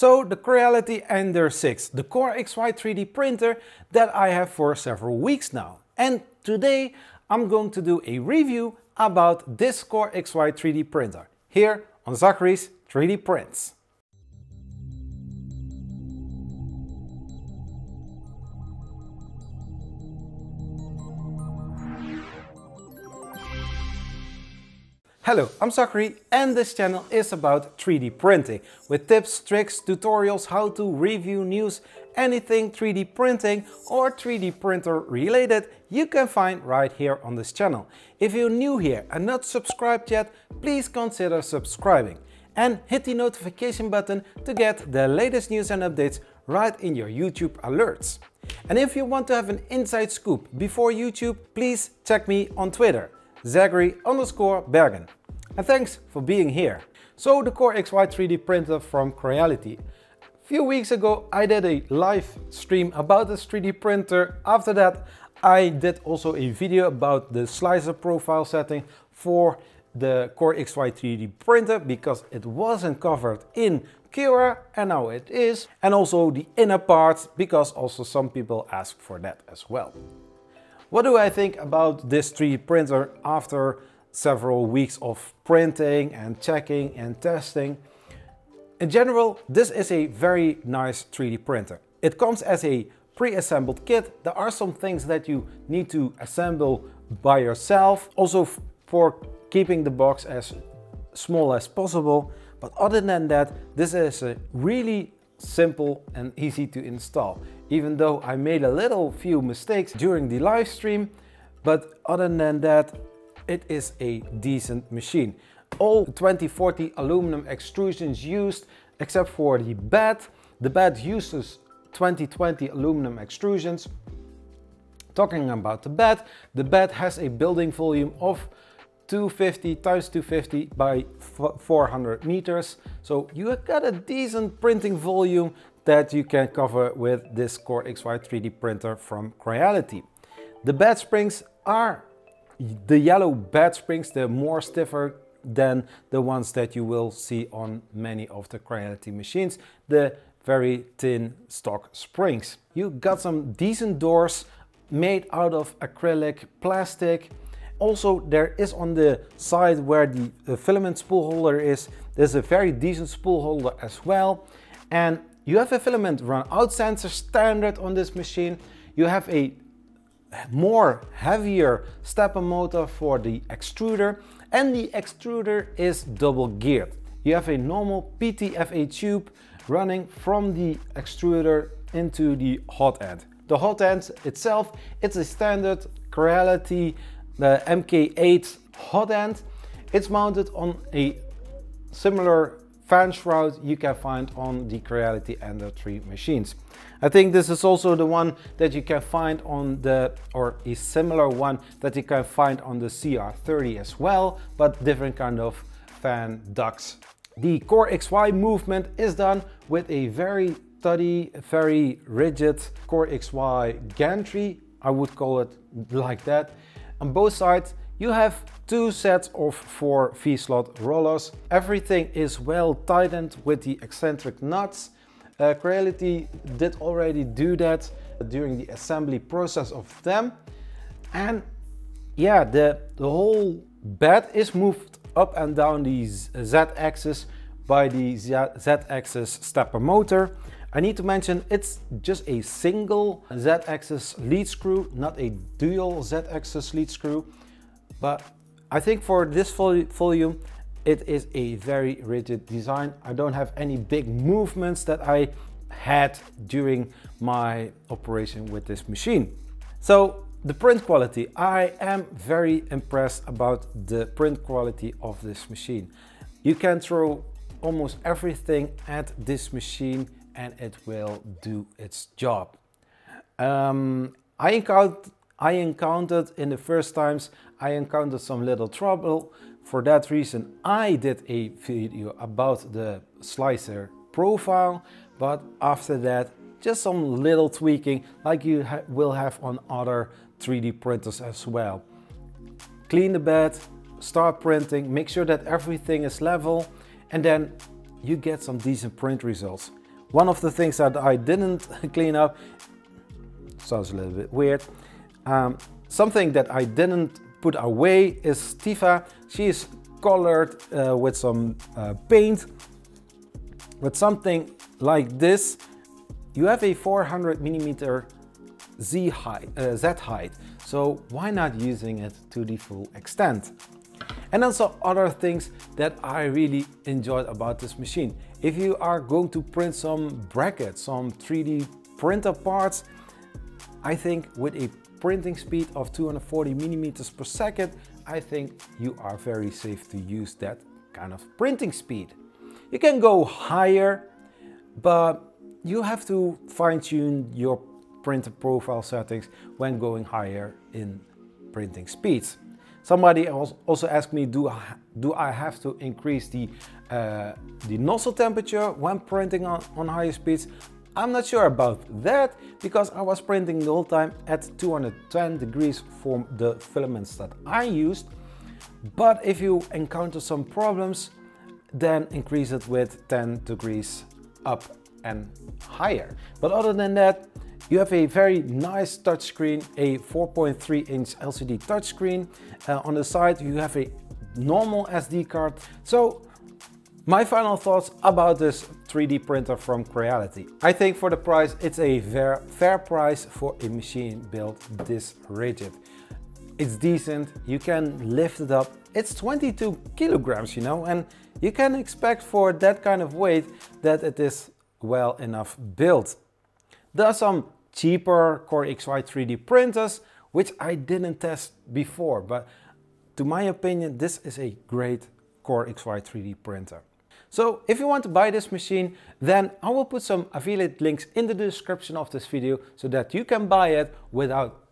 So the Creality Ender 6, the Core XY 3D printer that I have for several weeks now. And today I'm going to do a review about this Core XY 3D printer here on Zachary's 3D Prints. Hello, I'm Zachary and this channel is about 3D printing with tips, tricks, tutorials, how to review news, anything 3D printing or 3D printer related you can find right here on this channel. If you're new here and not subscribed yet, please consider subscribing and hit the notification button to get the latest news and updates right in your YouTube alerts. And if you want to have an inside scoop before YouTube, please check me on Twitter Zachary underscore Bergen. And thanks for being here. So the Core XY 3D printer from Creality. A few weeks ago I did a live stream about this 3D printer. After that I did also a video about the slicer profile setting for the Core XY 3D printer because it wasn't covered in Cura and now it is. And also the inner parts because also some people ask for that as well. What do I think about this 3D printer after several weeks of printing and checking and testing? In general, this is a very nice 3D printer. It comes as a pre-assembled kit. There are some things that you need to assemble by yourself. Also for keeping the box as small as possible. But other than that, this is a really simple and easy to install. Even though I made a little few mistakes during the live stream, but other than that, it is a decent machine. All 2040 aluminum extrusions used, except for the bed. The bed uses 2020 aluminum extrusions. Talking about the bed, the bed has a building volume of 250 times 250 by 400 meters. So you have got a decent printing volume that you can cover with this Core XY 3D printer from Creality. The bed springs are the yellow bed springs, they're more stiffer than the ones that you will see on many of the Creality machines, the very thin stock springs. You got some decent doors made out of acrylic plastic also, there is on the side where the, the filament spool holder is, there's a very decent spool holder as well. And you have a filament run out sensor standard on this machine. You have a more heavier stepper motor for the extruder and the extruder is double geared. You have a normal PTFE tube running from the extruder into the hot end. The hot end itself, it's a standard Creality the MK8 hot end. It's mounted on a similar fan shroud you can find on the Creality Ender 3 machines. I think this is also the one that you can find on the, or a similar one that you can find on the CR30 as well, but different kind of fan ducts. The Core XY movement is done with a very sturdy, very rigid Core XY gantry. I would call it like that. On both sides you have two sets of four V-slot rollers. Everything is well tightened with the eccentric nuts. Uh, Creality did already do that during the assembly process of them. And yeah, the, the whole bed is moved up and down the Z-axis by the Z-axis stepper motor. I need to mention it's just a single Z-axis lead screw, not a dual Z-axis lead screw. But I think for this volume, it is a very rigid design. I don't have any big movements that I had during my operation with this machine. So the print quality, I am very impressed about the print quality of this machine. You can throw almost everything at this machine and it will do its job. Um, I, encountered, I encountered in the first times, I encountered some little trouble. For that reason, I did a video about the slicer profile, but after that, just some little tweaking like you ha will have on other 3D printers as well. Clean the bed, start printing, make sure that everything is level, and then you get some decent print results. One of the things that I didn't clean up, sounds a little bit weird, um, something that I didn't put away is Tifa. She is colored uh, with some uh, paint. With something like this you have a 400 millimeter Z height, uh, Z height. So why not using it to the full extent and also other things that I really enjoyed about this machine if you are going to print some brackets some 3D printer parts I think with a printing speed of 240 millimeters per second, I think you are very safe to use that kind of printing speed. You can go higher, but you have to fine tune your printer profile settings when going higher in printing speeds. Somebody also asked me, do I, do I have to increase the, uh, the nozzle temperature when printing on, on higher speeds? I'm not sure about that because I was printing the whole time at 210 degrees for the filaments that I used. But if you encounter some problems, then increase it with 10 degrees up and higher. But other than that, you have a very nice touchscreen, a 4.3 inch LCD touchscreen. Uh, on the side, you have a normal SD card. So my final thoughts about this 3D printer from Creality. I think for the price it's a fair, fair price for a machine built this rigid. It's decent, you can lift it up. It's 22 kilograms, you know, and you can expect for that kind of weight that it is well enough built. There are some cheaper Core XY 3D printers, which I didn't test before, but to my opinion, this is a great Core XY 3D printer. So if you want to buy this machine, then I will put some affiliate links in the description of this video so that you can buy it without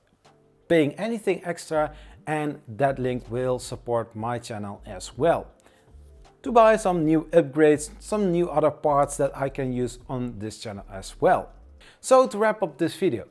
paying anything extra and that link will support my channel as well. To buy some new upgrades, some new other parts that I can use on this channel as well. So to wrap up this video,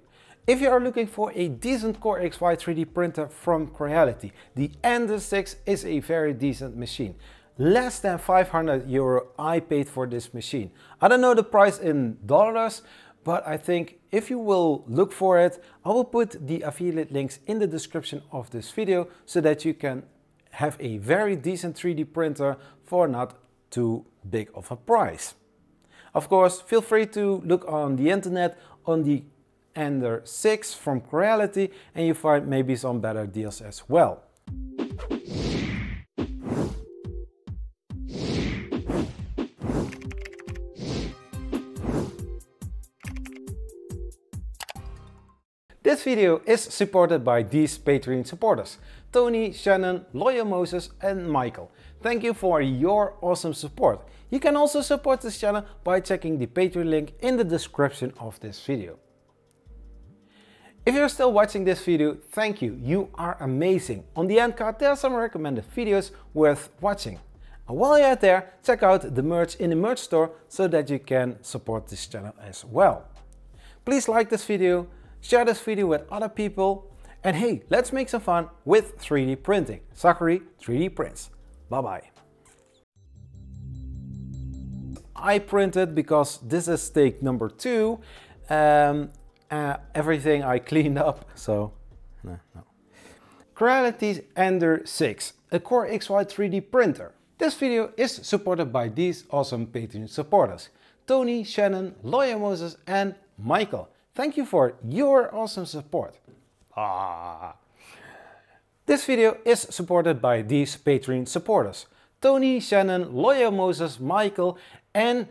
if you are looking for a decent Core XY 3D printer from Creality, the Ender 6 is a very decent machine less than 500 euro I paid for this machine. I don't know the price in dollars, but I think if you will look for it, I will put the affiliate links in the description of this video so that you can have a very decent 3D printer for not too big of a price. Of course, feel free to look on the internet on the Ender 6 from Creality and you find maybe some better deals as well. This video is supported by these Patreon supporters, Tony, Shannon, Loyal Moses and Michael. Thank you for your awesome support. You can also support this channel by checking the Patreon link in the description of this video. If you're still watching this video, thank you, you are amazing. On the end card there are some recommended videos worth watching. And while you're out there, check out the merch in the merch store so that you can support this channel as well. Please like this video, share this video with other people, and hey, let's make some fun with 3D printing. Zachary 3D Prints. Bye bye. I printed because this is take number two. Um, uh, everything I cleaned up, so no, no. Creality's Ender 6, a Core XY 3D printer. This video is supported by these awesome Patreon supporters. Tony, Shannon, Loyal Moses and Michael. Thank you for your awesome support. Ah. This video is supported by these Patreon supporters. Tony, Shannon, Loyal Moses, Michael and...